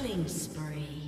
Killing spree.